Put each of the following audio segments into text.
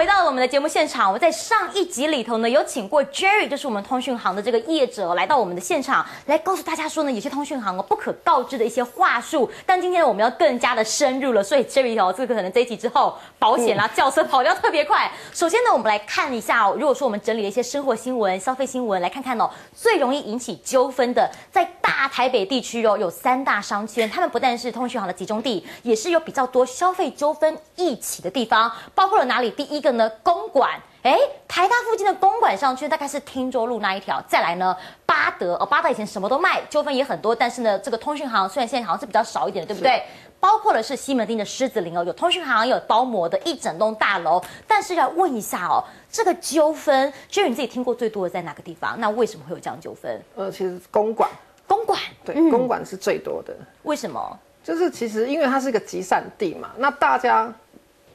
回到了我们的节目现场。我在上一集里头呢，有请过 Jerry，就是我们通讯行的这个业者，来到我们的现场，来告诉大家说呢，有些通讯行哦不可告知的一些话术。但今天我们要更加的深入了，所以 Jerry 哦，这个可能这一集之后，保险啦、轿车跑掉特别快。首先呢，我们来看一下哦，如果说我们整理了一些生活新闻、消费新闻，来看看哦，最容易引起纠纷的，在大台北地区哦，有三大商圈，他们不但是通讯行的集中地，也是有比较多消费纠纷一起的地方，包括了哪里？第一个呢，公馆，哎，台大附近的公馆商圈大概是汀州路那一条。再来呢，巴德，哦，巴德以前什么都卖，纠纷也很多，但是呢，这个通讯行虽然现在好像是比较少一点，对不对？包括的是西门町的狮子林哦，有通讯行，有包膜的一整栋大楼。但是要问一下哦，这个纠纷，就是你自己听过最多的在哪个地方？那为什么会有这样纠纷？呃，其实公馆，公馆，对，公馆是最多的。为什么？就是其实因为它是一个集散地嘛，那大家。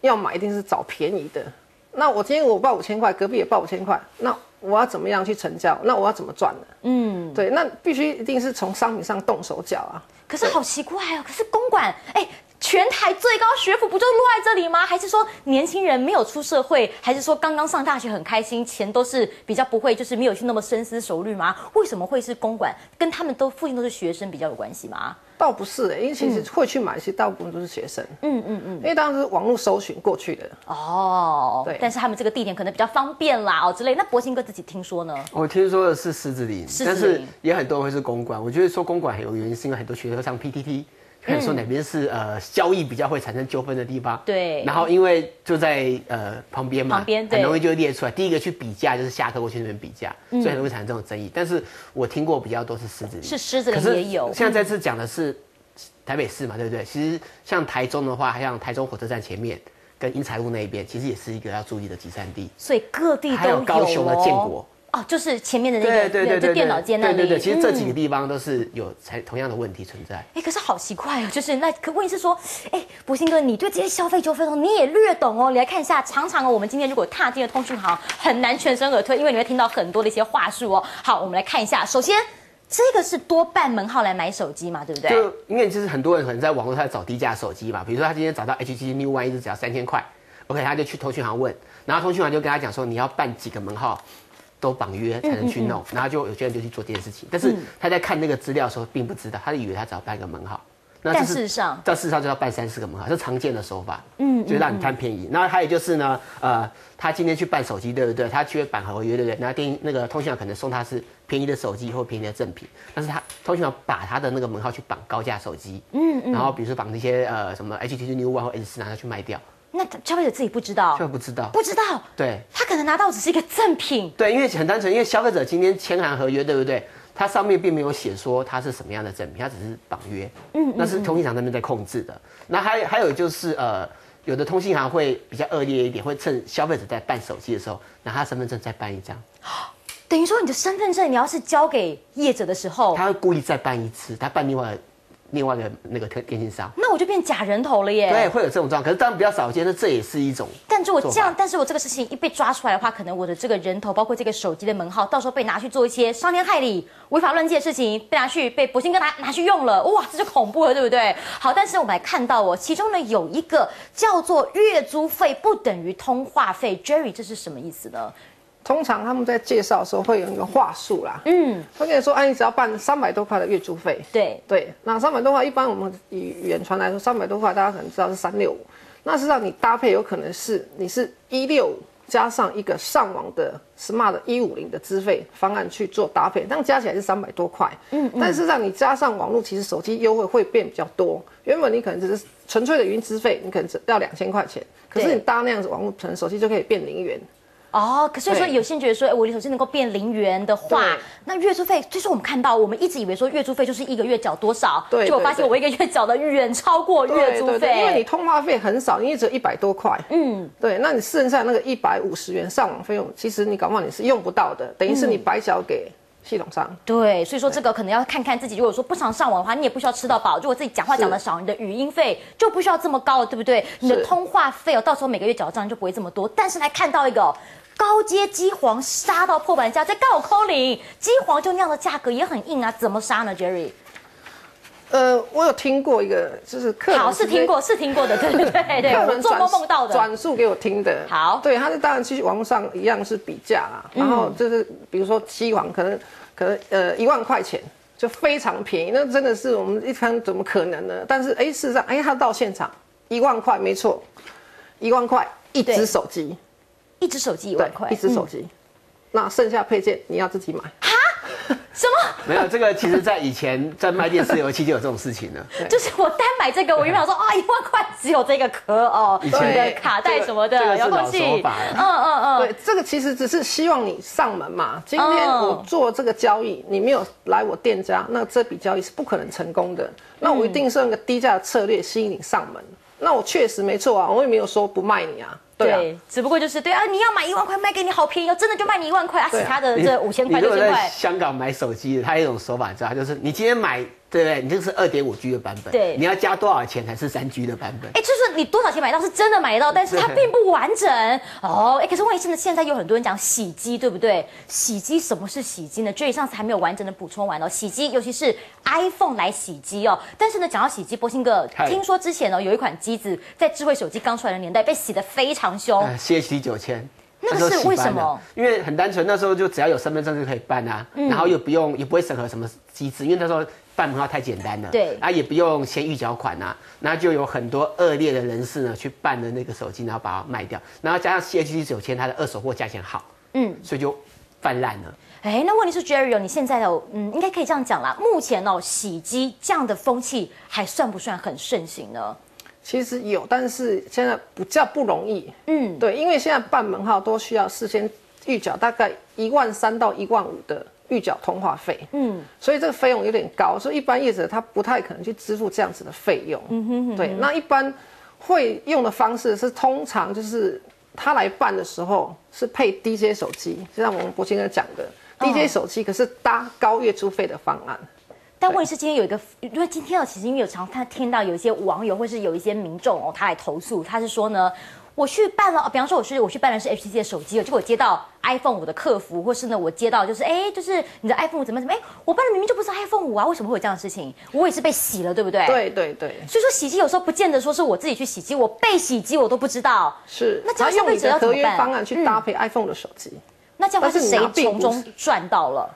要买一定是找便宜的。那我今天我报五千块，隔壁也报五千块，那我要怎么样去成交？那我要怎么赚呢？嗯，对，那必须一定是从商品上动手脚啊。可是好奇怪哦，可是公馆，哎，全台最高学府不就落在这里吗？还是说年轻人没有出社会，还是说刚刚上大学很开心，钱都是比较不会，就是没有去那么深思熟虑吗？为什么会是公馆？跟他们都附近都是学生比较有关系吗？倒不是哎，因为其实会去买，其实大部分都是学生。嗯嗯嗯，因为当时网络搜寻过去的。哦，对。但是他们这个地点可能比较方便啦，哦之类。那博兴哥自己听说呢？我听说的是狮子林，但是也很多人会是公馆。我觉得说公馆很有原因，是因为很多学生上 PTT。看说哪边是呃交易比较会产生纠纷的地方，对。然后因为就在呃旁边嘛，旁边很容易就列出来。第一个去比价就是下课过去那边比价，所以很容易产生这种争议。但是我听过比较多是狮子林，是狮子林也有。现在这次讲的是台北市嘛，对不对？其实像台中的话，像台中火车站前面跟英才路那一边，其实也是一个要注意的集散地。所以各地都有高雄的建国。哦，就是前面的那个，对对对，电脑间那里。对对对，其实这几个地方都是有才同样的问题存在。哎，可是好奇怪哦，就是那可问题是说，哎，博兴哥，你对这些消费纠纷哦，你也略懂哦。你来看一下，常常哦，我们今天如果踏进了通讯行，很难全身而退，因为你会听到很多的一些话术哦。好，我们来看一下，首先这个是多半门号来买手机嘛，对不对？就因为其实很多人可能在网络上找低价手机嘛，比如说他今天找到 HTC New One 一只只要三千块，OK，他就去通讯行问，然后通讯行就跟他讲说你要办几个门号。都绑约才能去弄，然后就有些人就去做这件事情。但是他在看那个资料的时候，并不知道，他以为他只要办一个门号，但事实上，在事实上就要办三四个门号，是常见的手法。嗯，就让你贪便宜。然后还有就是呢，呃，他今天去办手机，对不对？他去办合约，对不对？然后电那个通讯行可能送他是便宜的手机或便宜的赠品，但是他通讯行把他的那个门号去绑高价手机，嗯嗯，然后比如说绑那些呃什么 HTC New One 或 S 四，拿它去卖掉。那消费者自己不知道，就不知道，不知道，对，他可能拿到只是一个赠品，对，因为很单纯，因为消费者今天签完合约，对不对？它上面并没有写说它是什么样的赠品，它只是绑约，嗯，那是通信行那边在控制的。那还还有就是呃，有的通信行会比较恶劣一点，会趁消费者在办手机的时候，拿他身份证再办一张，等于说你的身份证你要是交给业者的时候，他会故意再办一次，他办另外。另外一个那个电电信商，那我就变假人头了耶。对，会有这种状况，可是当然比较少见，那这也是一种。但是我这样，但是我这个事情一被抓出来的话，可能我的这个人头，包括这个手机的门号，到时候被拿去做一些伤天害理、违法乱纪的事情，被拿去被博兴哥拿拿去用了，哇，这就恐怖了，对不对？好，但是我们来看到哦，其中呢有一个叫做月租费不等于通话费，Jerry，这是什么意思呢？通常他们在介绍的时候会有一个话术啦，嗯，他跟你说，哎，你只要办三百多块的月租费，对。对，那三百多块，一般我们以远传来说，三百多块大家可能知道是三六五，那是让你搭配有可能是你是一六五加上一个上网的 smart 一五零的资费方案去做搭配，这样加起来是三百多块，嗯，但是让你加上网络，其实手机优惠会变比较多，原本你可能只是纯粹的云资费，你可能只要两千块钱，可是你搭那样子网络，可能手机就可以变零元。哦，可所以说有些人觉得说，哎，我的手机能够变零元的话，那月租费，就是我们看到，我们一直以为说月租费就是一个月缴多少，对，就我发现我一个月缴的远超过月租费，因为你通话费很少，因为只有一百多块，嗯，对，那你剩下那个一百五十元上网费用，其实你搞不好你是用不到的，等于是你白缴给。系统上对，所以说这个可能要看看自己。如果说不常上网的话，你也不需要吃到饱。如果自己讲话讲的少，你的语音费就不需要这么高了，对不对？你的通话费哦，到时候每个月缴账就不会这么多。但是来看到一个高阶机皇杀到破板价，在告扣零，机皇就那样的价格也很硬啊，怎么杀呢？Jerry？呃，我有听过一个，就是客人好，是听过，是听过的，对对对对，我做客人转梦梦到的。转述给我听的。好对，他是当然去网络上一样是比价啦，然后就是比如说七网可能可能呃一万块钱就非常便宜，那真的是我们一看怎么可能呢？但是哎，事实上哎，他到现场一万块没错，一万块一只手机，一只手机一万块，一只手机，那剩下配件你要自己买。什么？没有这个，其实在以前在卖电视游戏就有这种事情了。就是我单买这个，我原本想说啊，一万块只有这个壳哦，你以前的卡带什么的，遥控器，嗯嗯嗯，对，这个其实只是希望你上门嘛。今天哦我做这个交易，你没有来我店家，那这笔交易是不可能成功的。那我一定是用个低价的策略吸引你上门。那我确实没错啊，我也没有说不卖你啊。对只不过就是对啊，你要买一万块卖给你好便宜哦，真的就卖你一万块啊，其他的这五千块六千块，香港买手机，它有一种手法，你知道，就是你今天买，对不对？你这个是二点五 G 的版本，对你要加多少钱才是三 G 的版本？哎，就是你多少钱买到是真的买得到，但是它对并不完整哦。哎，可是问题是呢，现在有很多人讲洗机，对不对？洗机什么是洗机呢？J 上次还没有完整的补充完哦。洗机尤其是 iPhone 来洗机哦，但是呢，讲到洗机，波星哥嗨听说之前哦有一款机子在智慧手机刚出来的年代被洗得非常凶，呃，CHD 九千。那个是为什么？因为很单纯，那时候就只要有身份证就可以办啊，嗯然后又不用也不会审核什么机制，因为那时候办门号太简单了，对啊也不用先预缴款啊，那就有很多恶劣的人士呢去办了那个手机，然后把它卖掉，然后加上 CHD 九千它的二手货价钱好，嗯。所以就泛滥了。哎，那问题是 Jerry 哦，你现在的嗯，应该可以这样讲啦。目前哦，洗机这样的风气还算不算很盛行呢？其实有，但是现在比较不容易。嗯，对，因为现在办门号都需要事先预缴大概一万三到一万五的预缴通话费。嗯，所以这个费用有点高，所以一般业者他不太可能去支付这样子的费用。嗯哼对，那一般会用的方式是通常就是他来办的时候是配 DJ 手机，就像我们博清哥讲的。DJ 手机可是搭高月租费的方案，但问题是今天有一个，因为今天哦，其实因为有常他听到有一些网友或是有一些民众哦，他来投诉，他是说呢。我去办了，比方说我是我去办的是 HTC 的手机，结果我接到 iPhone 五的客服，或是呢我接到就是哎，就是你的 iPhone 五怎么怎么，哎，我办的明明就不是 iPhone 五啊，为什么会有这样的事情？我也是被洗了，对不对？。对对对，所以说洗机有时候不见得说是我自己去洗机，我被洗机我都不知道。是。那这样消费者要怎么办方案去搭配 iPhone 的手机，那这样是谁从中赚到了？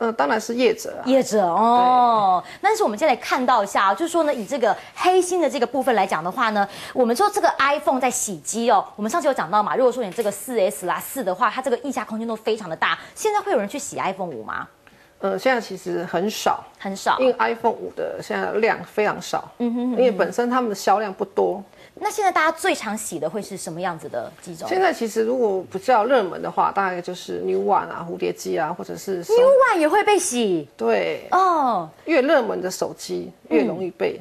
呃，当然是业者啊。业者哦，但是我们现在来看到一下、就是说呢，以这个黑心的这个部分来讲的话呢，我们说这个 iPhone 在洗机哦，我们上次有讲到嘛，如果说你这个四 S 啦四的话，它这个溢价空间都非常的大。现在会有人去洗 iPhone 五吗？呃，现在其实很少，很少。因为 iPhone 五的现在量非常少，嗯哼因为本身他们的销量不多。那现在大家最常洗的会是什么样子的几种？现在其实如果比较热门的话，大概就是 New One 啊、蝴蝶机啊，或者是？New One 也会被洗？对，哦，越热门的手机越容易被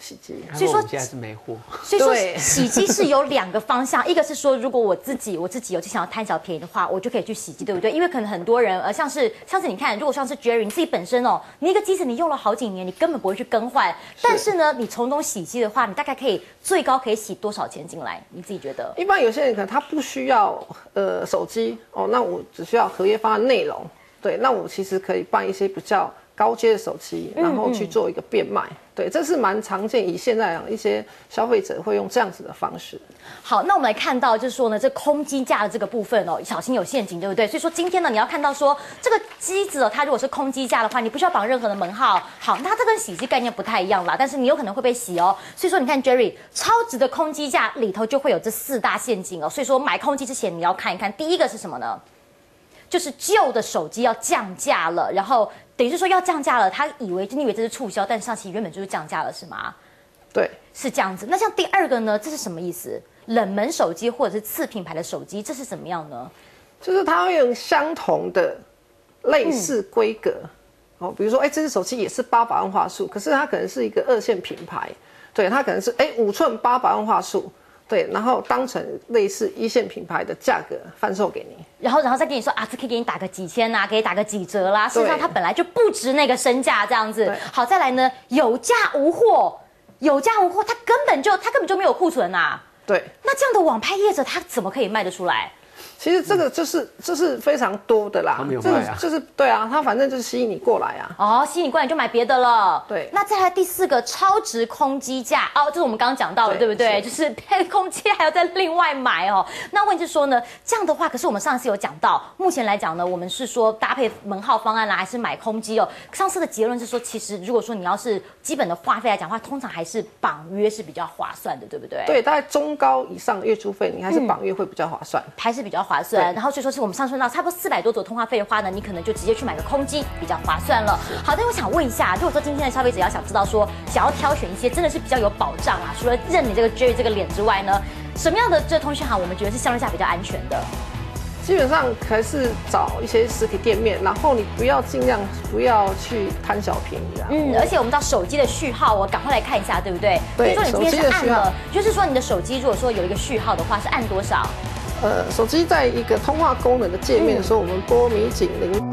洗机。所以说我们现在是没货，所以说对洗机是有两个方向，一个是说如果我自己我自己有就想要贪小便宜的话，我就可以去洗机，对不对？因为可能很多人呃，像是像是你看，如果像是 Jerry 你自己本身哦，你一个机子你用了好几年，你根本不会去更换，但是呢，你从中洗机的话，你大概可以最高可以洗多少钱进来？你自己觉得？一般有些人可能他不需要呃手机哦，那我只需要合约方案内容。对，那我其实可以办一些比较高阶的手机，然后去做一个变卖。对，这是蛮常见，以现在一些消费者会用这样子的方式。好，那我们来看到，就是说呢，这空机架的这个部分哦，小心有陷阱，对不对？所以说今天呢，你要看到说这个机子哦，它如果是空机架的话，你不需要绑任何的门号。好，那它这跟洗衣机概念不太一样啦，但是你有可能会被洗哦。所以说你看 Jerry 超值的空机架里头就会有这四大陷阱哦。所以说买空机之前你要看一看，第一个是什么呢？就是旧的手机要降价了，然后等于是说要降价了，他以为你以为这是促销，但上期原本就是降价了，是吗？对，是这样子。那像第二个呢，这是什么意思？冷门手机或者是次品牌的手机，这是怎么样呢？就是它会用相同的类似规格，哦，比如说，哎，这只手机也是八百万画素，可是它可能是一个二线品牌，对，它可能是哎五寸八百万画素，对，然后当成类似一线品牌的价格贩售给你。然后，然后再跟你说啊，这可以给你打个几千呐、啊，可以打个几折啦。事实上，它本来就不值那个身价这样子。好，再来呢，有价无货，有价无货，它根本就它根本就没有库存呐、对，那这样的网拍业者，他怎么可以卖得出来？其实这个就是这是非常多的啦他们有，这个卖啊就是对啊，它反正就是吸引你过来啊。哦，吸引你过来就买别的了。对那再来第四个超值空机价哦，这是我们刚刚讲到的，对对不对？是就是配空机还要再另外买哦。那问题是说呢，这样的话，可是我们上次有讲到，目前来讲呢，我们是说搭配门号方案啦，还是买空机哦？上次的结论是说，其实如果说你要是基本的话费来讲的话，通常还是绑约是比较划算的，对不对？。对，大概中高以上的月租费，你还是绑约会比较划算。还是比较划算，然后所以说是我们上升到差不多四百多左通话费的话呢，你可能就直接去买个空机比较划算了。好，但我想问一下，如果说今天的消费者要想知道说，想要挑选一些真的是比较有保障啊，除了认你这个 Jerry 这个脸之外呢，什么样的这通讯行我们觉得是相对下比较安全的？基本上还是找一些实体店面，然后你不要尽量不要去贪小便宜啊。嗯，而且我们知道手机的序号，我赶快来看一下，对不对？对比如说你今天是手机的序号按了，就是说你的手机如果说有一个序号的话，是按多少？呃，手机在一个通话功能的界面的时候，我们拨米警铃。